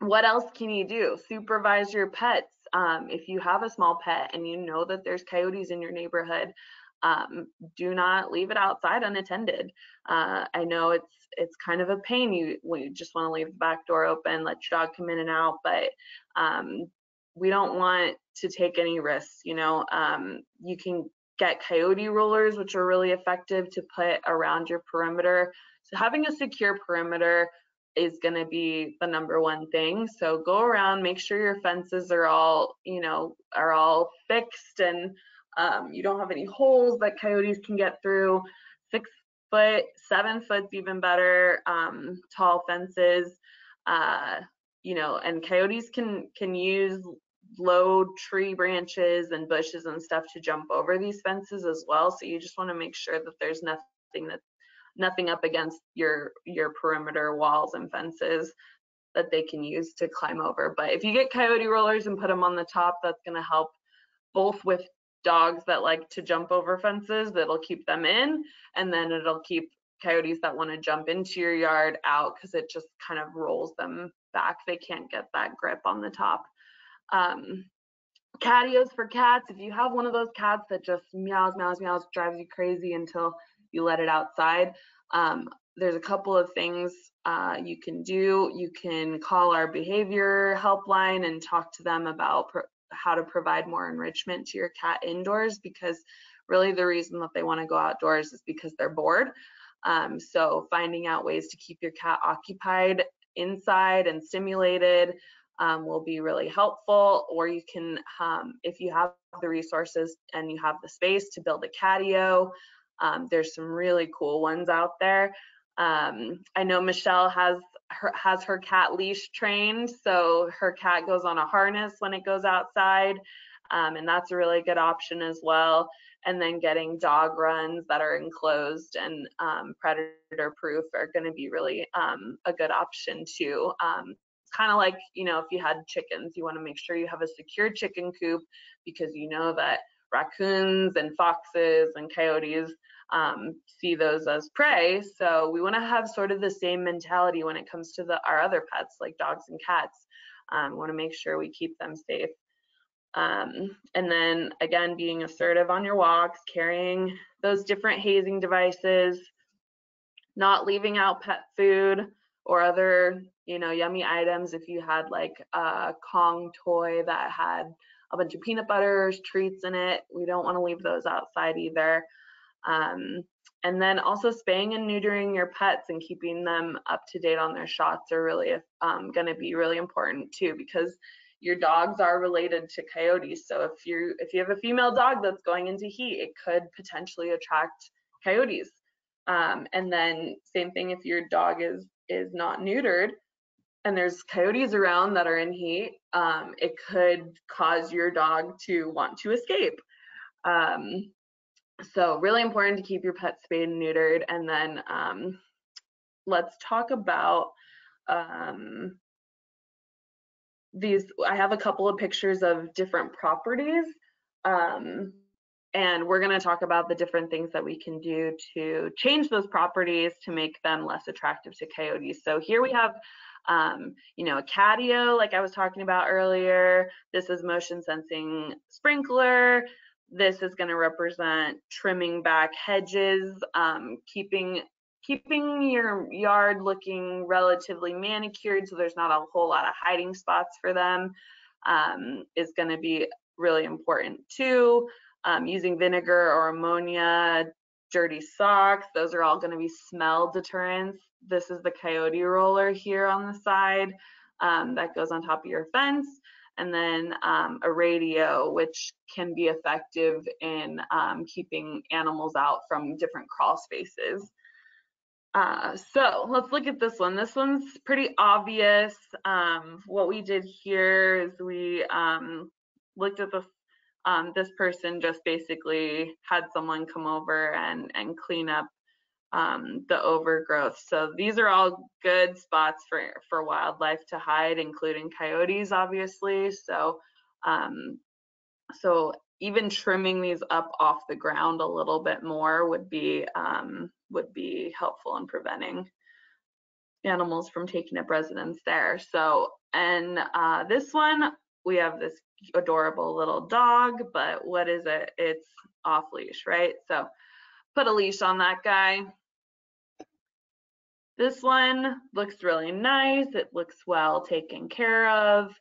[SPEAKER 2] what else can you do? Supervise your pets. Um, if you have a small pet and you know that there's coyotes in your neighborhood, um, do not leave it outside unattended. Uh, I know it's it's kind of a pain. You you just want to leave the back door open, let your dog come in and out, but um, we don't want to take any risks. You know, um, you can get coyote rollers, which are really effective to put around your perimeter. So having a secure perimeter is going to be the number one thing. So go around, make sure your fences are all, you know, are all fixed and um, you don't have any holes that coyotes can get through. Six foot, seven foot's even better. Um, tall fences, uh, you know, and coyotes can can use low tree branches and bushes and stuff to jump over these fences as well. So you just want to make sure that there's nothing that's nothing up against your your perimeter walls and fences that they can use to climb over. But if you get coyote rollers and put them on the top, that's going to help both with dogs that like to jump over fences, that'll keep them in, and then it'll keep coyotes that want to jump into your yard out because it just kind of rolls them back. They can't get that grip on the top. Um, catios for cats. If you have one of those cats that just meows, meows, meows, drives you crazy until you let it outside. Um, there's a couple of things uh, you can do. You can call our behavior helpline and talk to them about how to provide more enrichment to your cat indoors because really the reason that they want to go outdoors is because they're bored. Um, so finding out ways to keep your cat occupied inside and stimulated um, will be really helpful. Or you can, um, if you have the resources and you have the space to build a catio, um, there's some really cool ones out there. Um, I know Michelle has her, has her cat leash trained, so her cat goes on a harness when it goes outside, um, and that's a really good option as well. And then getting dog runs that are enclosed and um, predator proof are going to be really um, a good option too. Um, kind of like you know if you had chickens, you want to make sure you have a secure chicken coop because you know that raccoons and foxes and coyotes um, see those as prey. So we want to have sort of the same mentality when it comes to the, our other pets like dogs and cats. Um, want to make sure we keep them safe. Um, and then again, being assertive on your walks, carrying those different hazing devices, not leaving out pet food or other, you know, yummy items. If you had like a Kong toy that had a bunch of peanut butters, treats in it, we don't want to leave those outside either. Um, and then also spaying and neutering your pets and keeping them up to date on their shots are really um, going to be really important too because your dogs are related to coyotes. So if you if you have a female dog that's going into heat, it could potentially attract coyotes. Um, and then same thing if your dog is is not neutered and there's coyotes around that are in heat, um, it could cause your dog to want to escape. Um, so really important to keep your pet spayed and neutered. And then um, let's talk about um, these. I have a couple of pictures of different properties. Um, and we're going to talk about the different things that we can do to change those properties to make them less attractive to coyotes. So here we have um, you know, a catio, like I was talking about earlier. This is motion sensing sprinkler. This is going to represent trimming back hedges, um, keeping keeping your yard looking relatively manicured so there's not a whole lot of hiding spots for them um, is going to be really important too. Um, using vinegar or ammonia, dirty socks, those are all going to be smell deterrents. This is the coyote roller here on the side um, that goes on top of your fence and then um, a radio, which can be effective in um, keeping animals out from different crawl spaces. Uh, so let's look at this one. This one's pretty obvious. Um, what we did here is we um, looked at the um, this person just basically had someone come over and and clean up um, the overgrowth. So these are all good spots for, for wildlife to hide, including coyotes, obviously. So, um, so even trimming these up off the ground a little bit more would be um, would be helpful in preventing animals from taking up residence there. So, and uh, this one we have this adorable little dog, but what is it? It's off leash, right? So put a leash on that guy. This one looks really nice. It looks well taken care of.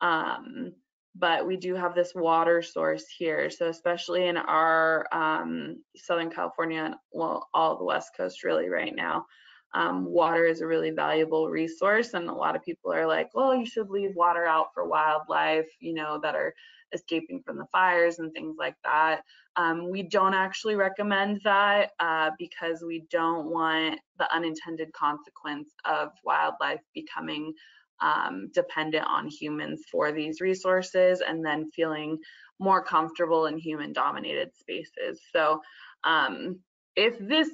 [SPEAKER 2] Um, but we do have this water source here. So especially in our um, Southern California and well, all the West Coast really right now, um, water is a really valuable resource. And a lot of people are like, well, you should leave water out for wildlife, you know, that are escaping from the fires and things like that. Um, we don't actually recommend that uh, because we don't want the unintended consequence of wildlife becoming um, dependent on humans for these resources and then feeling more comfortable in human dominated spaces. So um, if this,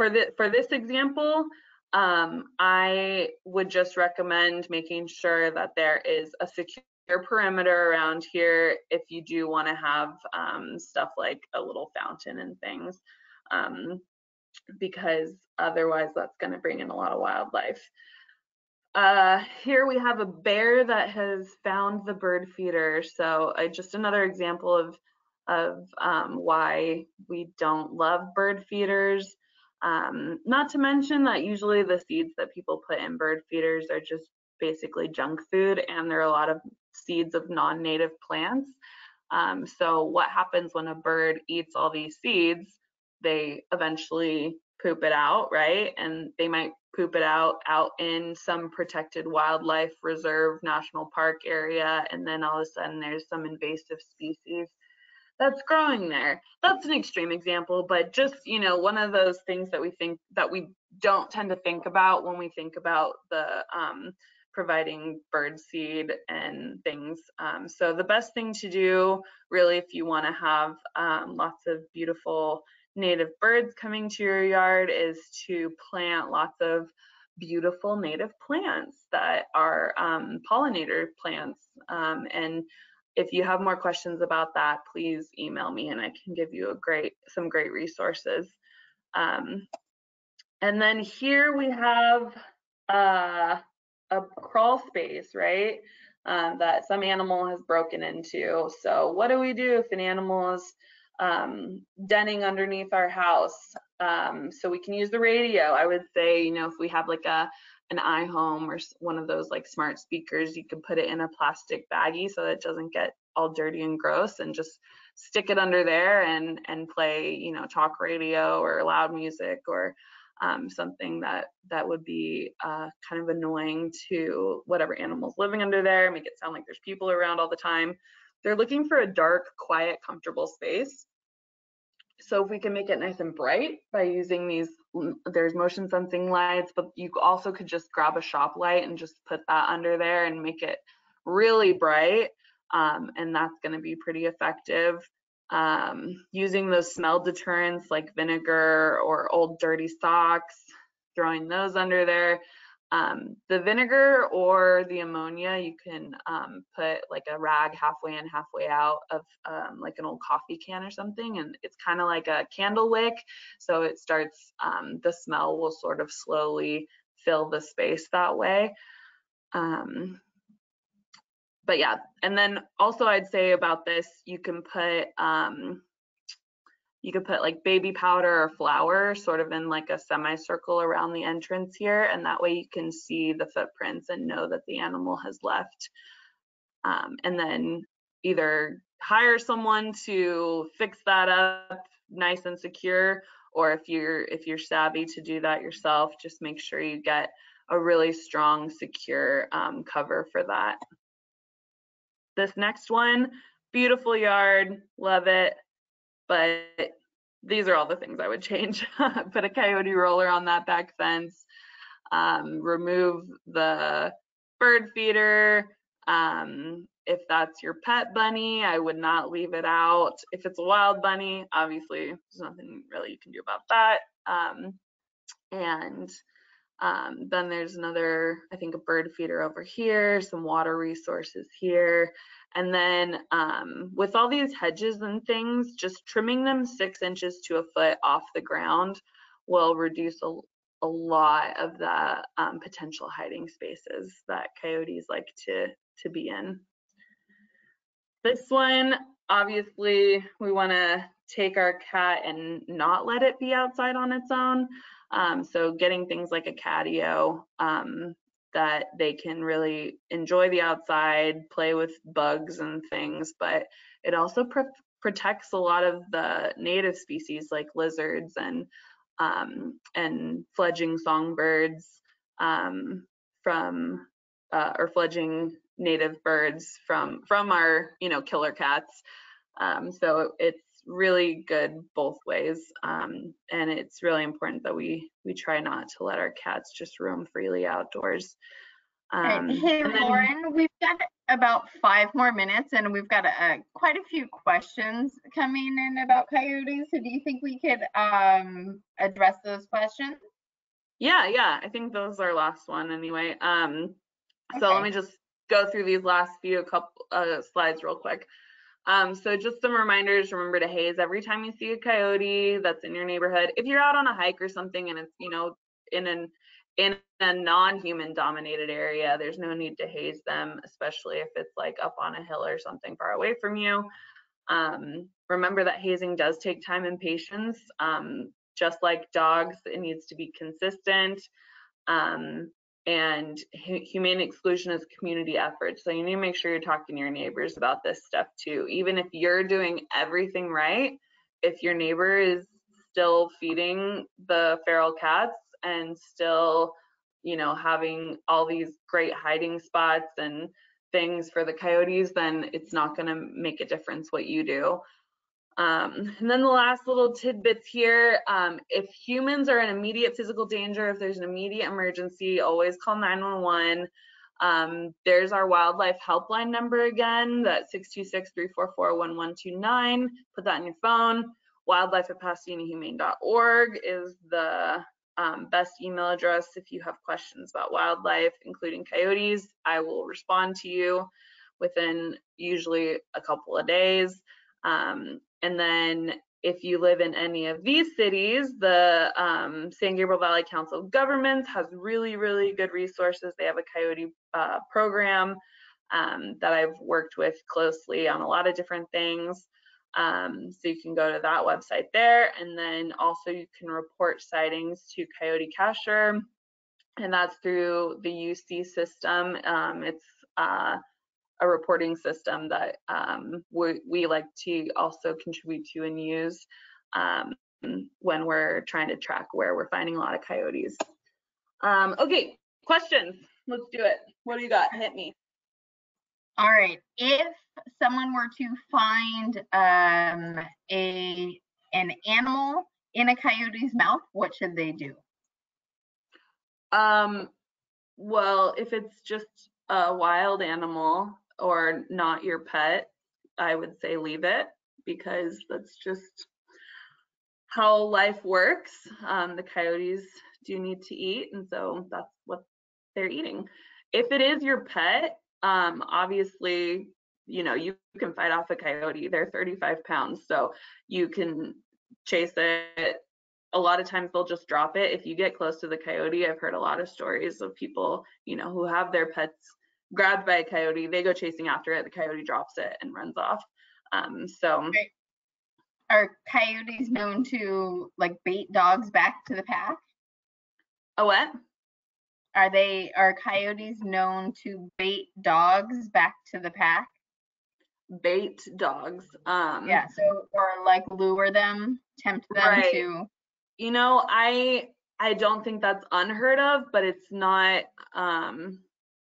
[SPEAKER 2] for, the, for this example, um, I would just recommend making sure that there is a secure perimeter around here if you do want to have um, stuff like a little fountain and things um, because otherwise that's going to bring in a lot of wildlife. Uh, here we have a bear that has found the bird feeder. So uh, just another example of, of um, why we don't love bird feeders. Um, not to mention that usually the seeds that people put in bird feeders are just basically junk food and there are a lot of seeds of non-native plants. Um, so what happens when a bird eats all these seeds? They eventually poop it out, right? And they might poop it out out in some protected wildlife reserve national park area and then all of a sudden there's some invasive species that's growing there that's an extreme example but just you know one of those things that we think that we don't tend to think about when we think about the um, providing bird seed and things. Um, so the best thing to do really if you want to have um, lots of beautiful native birds coming to your yard is to plant lots of beautiful native plants that are um, pollinator plants. Um, and if you have more questions about that, please email me and I can give you a great some great resources. Um, and then here we have uh, a crawl space, right? Um, that some animal has broken into. So what do we do if an animal is um, denning underneath our house? Um, so we can use the radio. I would say, you know, if we have like a an iHome or one of those like smart speakers, you can put it in a plastic baggie so that it doesn't get all dirty and gross and just stick it under there and and play, you know, talk radio or loud music or um, something that that would be uh, kind of annoying to whatever animals living under there, make it sound like there's people around all the time. They're looking for a dark, quiet, comfortable space. So if we can make it nice and bright by using these, there's motion sensing lights, but you also could just grab a shop light and just put that under there and make it really bright. Um, and that's going to be pretty effective um, using those smell deterrents like vinegar or old dirty socks, throwing those under there. Um, the vinegar or the ammonia, you can um, put like a rag halfway in, halfway out of um, like an old coffee can or something, and it's kind of like a candle wick. So it starts, um, the smell will sort of slowly fill the space that way. Um, but yeah, and then also I'd say about this, you can put um, you could put like baby powder or flour sort of in like a semicircle around the entrance here, and that way you can see the footprints and know that the animal has left. Um, and then either hire someone to fix that up nice and secure, or if you're if you're savvy to do that yourself, just make sure you get a really strong, secure um, cover for that. This next one, beautiful yard, love it, but these are all the things I would change. Put a coyote roller on that back fence, um, remove the bird feeder. Um, if that's your pet bunny, I would not leave it out. If it's a wild bunny, obviously there's nothing really you can do about that. Um, and um, then there's another, I think, a bird feeder over here, some water resources here. And then um, with all these hedges and things, just trimming them six inches to a foot off the ground will reduce a, a lot of the um, potential hiding spaces that coyotes like to, to be in. This one, obviously, we want to take our cat and not let it be outside on its own. Um, so getting things like a catio um, that they can really enjoy the outside, play with bugs and things, but it also pr protects a lot of the native species like lizards and um, and fledging songbirds um, from uh, or fledging native birds from from our you know killer cats. Um, so it's really good both ways. Um, and it's really important that we we try not to let our cats just roam freely outdoors.
[SPEAKER 1] Um, hey, then, Lauren, we've got about five more minutes and we've got a, quite a few questions coming in about coyotes. So do you think we could um, address those questions?
[SPEAKER 2] Yeah, yeah, I think those are last one anyway. Um, okay. So let me just go through these last few couple uh, slides real quick. Um, so just some reminders, remember to haze every time you see a coyote that's in your neighborhood. If you're out on a hike or something and it's, you know, in an in a non-human dominated area, there's no need to haze them, especially if it's like up on a hill or something far away from you. Um, remember that hazing does take time and patience. Um, just like dogs, it needs to be consistent. Um, and humane exclusion is a community effort. So you need to make sure you're talking to your neighbors about this stuff too. Even if you're doing everything right, if your neighbor is still feeding the feral cats and still you know, having all these great hiding spots and things for the coyotes, then it's not going to make a difference what you do. Um, and then the last little tidbits here, um, if humans are in immediate physical danger, if there's an immediate emergency, always call 911. Um, there's our wildlife helpline number again, that 626-344-1129. Put that in your phone. Wildlife at PasadenaHumane.org is the um, best email address if you have questions about wildlife, including coyotes. I will respond to you within usually a couple of days. Um, and then if you live in any of these cities, the um, San Gabriel Valley Council of Governments has really, really good resources. They have a coyote uh, program um, that I've worked with closely on a lot of different things. Um, so you can go to that website there. And then also you can report sightings to Coyote Cacher. And that's through the UC system. Um, it's uh, a reporting system that um, we, we, like to also contribute to and use um, when we're trying to track where we're finding a lot of coyotes. Um, okay, questions. Let's do it. What do you got? Hit me.
[SPEAKER 1] All right. If someone were to find um, a an animal in a coyote's mouth, what should they do?
[SPEAKER 2] Um, well, if it's just a wild animal, or not your pet, I would say leave it because that's just how life works. Um, the coyotes do need to eat, and so that's what they're eating. If it is your pet, um, obviously, you know, you can fight off a coyote. They're 35 pounds, so you can chase it. A lot of times they'll just drop it. If you get close to the coyote, I've heard a lot of stories of people, you know, who have their pets grabbed by a coyote. They go chasing after it. The coyote drops it and runs off. Um, so.
[SPEAKER 1] Are coyotes known to like bait dogs back to the pack?
[SPEAKER 2] A what?
[SPEAKER 1] Are they are coyotes known to bait dogs back to the pack?
[SPEAKER 2] Bait dogs. Um
[SPEAKER 1] Yeah, so or like lure them, tempt them right. to
[SPEAKER 2] You know, I I don't think that's unheard of, but it's not um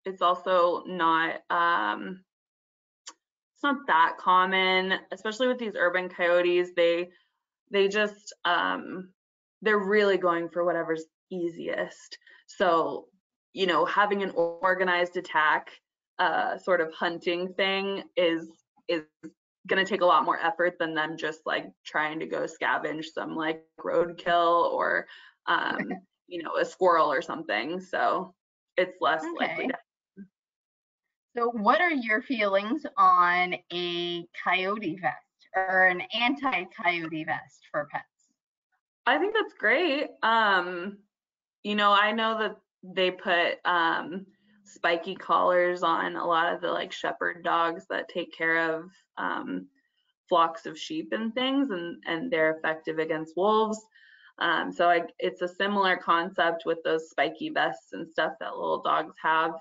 [SPEAKER 2] it's also not um, it's not that common, especially with these urban coyotes. They they just um, they're really going for whatever's easiest. So you know, having an organized attack uh, sort of hunting thing is is going to take a lot more effort than them just like trying to go scavenge some like roadkill or um, you know a squirrel or something. So it's less okay. likely to
[SPEAKER 1] so what are your feelings on a coyote vest or an anti-coyote vest for pets?
[SPEAKER 2] I think that's great. Um, you know, I know that they put um, spiky collars on a lot of the like shepherd dogs that take care of um, flocks of sheep and things, and and they're effective against wolves. Um, so I, it's a similar concept with those spiky vests and stuff that little dogs have.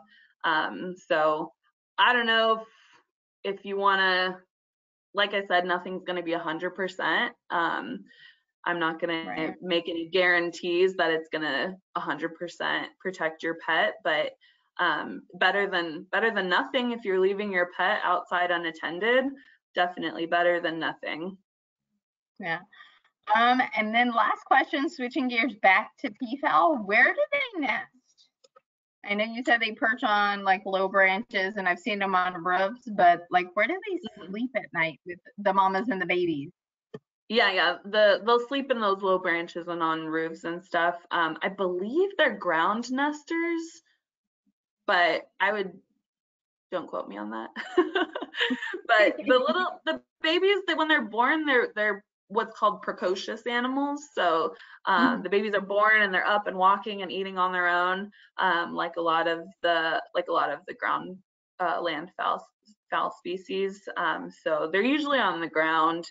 [SPEAKER 2] Um, so I don't know if, if you want to, like I said, nothing's going to be 100%. Um, I'm not going right. to make any guarantees that it's going to 100% protect your pet, but um, better than better than nothing if you're leaving your pet outside unattended. Definitely better than nothing.
[SPEAKER 1] Yeah. Um, and then last question, switching gears back to peafowl, where do they nest? I know you said they perch on like low branches and I've seen them on roofs, but like where do they mm-hmm. sleep at night with the mamas and the babies?
[SPEAKER 2] Yeah, yeah. The they'll sleep in those low branches and on roofs and stuff. Um, I believe they're ground nesters, but I would don't quote me on that. but the little the babies that when they're born, they're they're what's called precocious animals. So um, mm-hmm. the babies are born and they're up and walking and eating on their own, um, like a lot of the like a lot of the ground uh, land fowl fowl species. Um, so they're usually on the ground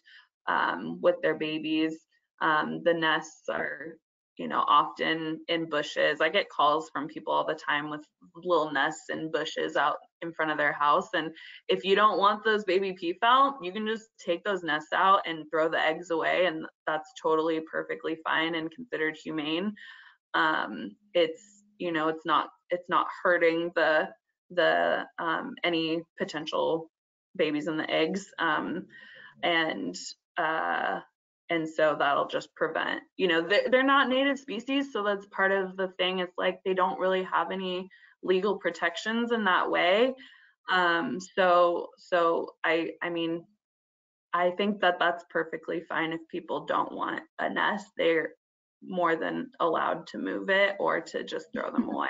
[SPEAKER 2] um, with their babies. Um, the nests are you know, often in bushes. I get calls from people all the time with little nests in bushes out in front of their house. And if you don't want those baby peafowl, you can just take those nests out and throw the eggs away, and that's totally perfectly fine and considered humane. Um, it's you know, it's not it's not hurting the the um, any potential babies in the eggs. Um, and uh, and so that'll just prevent you know they're, they're not native species so that's part of the thing it's like they don't really have any legal protections in that way. Um so so i i mean i think that that's perfectly fine if people don't want a nest they're more than allowed to move it or to just throw them away.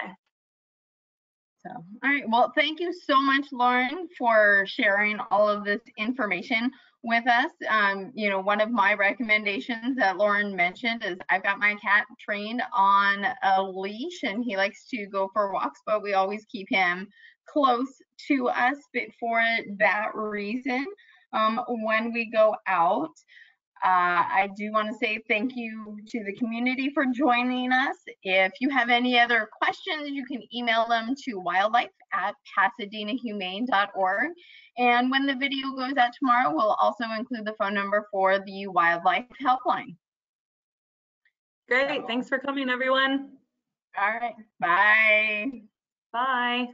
[SPEAKER 1] So, all right. Well, thank you so much, Lauren, for sharing all of this information with us. Um, you know, one of my recommendations that Lauren mentioned is I've got my cat trained on a leash and he likes to go for walks, but we always keep him close to us for that reason um, when we go out. Uh, I do want to say thank you to the community for joining us. If you have any other questions, you can email them to wildlife at pasadenahumane.org. And when the video goes out tomorrow, we'll also include the phone number for the wildlife helpline.
[SPEAKER 2] great thanks for coming everyone
[SPEAKER 1] All right, bye.
[SPEAKER 2] bye